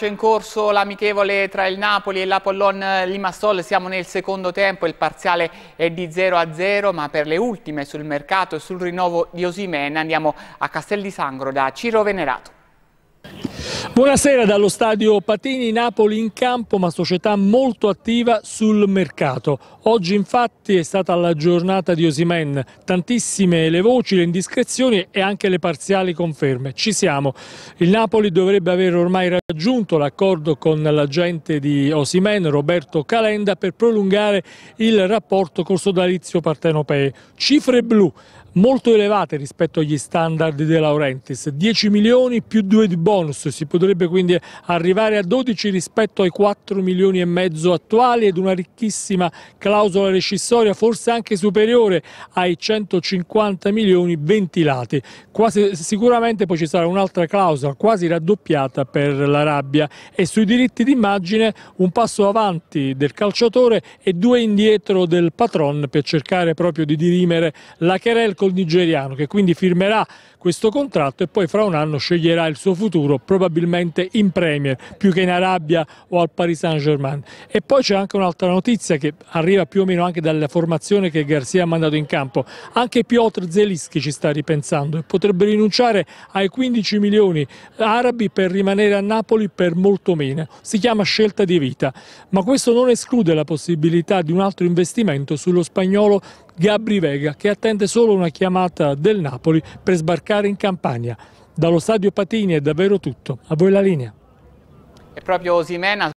C'è in corso l'amichevole tra il Napoli e l'Apollon Limassol, siamo nel secondo tempo, il parziale è di 0 a 0, ma per le ultime sul mercato e sul rinnovo di Osimen andiamo a Castel di Sangro da Ciro Venerato. Buonasera dallo stadio Patini, Napoli in campo ma società molto attiva sul mercato. Oggi infatti è stata la giornata di Osimen, tantissime le voci, le indiscrezioni e anche le parziali conferme. Ci siamo. Il Napoli dovrebbe aver ormai raggiunto l'accordo con l'agente di Osimen, Roberto Calenda, per prolungare il rapporto col sodalizio partenopee. Cifre blu molto elevate rispetto agli standard De Laurentiis, 10 milioni più 2 di bonus, si potrebbe quindi arrivare a 12 rispetto ai 4 milioni e mezzo attuali ed una ricchissima clausola rescissoria forse anche superiore ai 150 milioni ventilati. Quasi, sicuramente poi ci sarà un'altra clausola quasi raddoppiata per l'Arabia e sui diritti d'immagine un passo avanti del calciatore e due indietro del patron per cercare proprio di dirimere la querel col nigeriano che quindi firmerà questo contratto e poi fra un anno sceglierà il suo futuro probabilmente in Premier più che in Arabia o al Paris Saint-Germain. E poi c'è anche un'altra notizia che arriva più o meno anche dalla formazione che Garcia ha mandato in campo. Anche Piotr Zelischi ci sta ripensando e potrebbe rinunciare ai 15 milioni arabi per rimanere a Napoli per molto meno. Si chiama scelta di vita, ma questo non esclude la possibilità di un altro investimento sullo spagnolo Gabri Vega che attende solo una chiamata del Napoli per sbarcare in Campania. Dallo stadio Patini è davvero tutto. A voi la linea. È proprio Osimena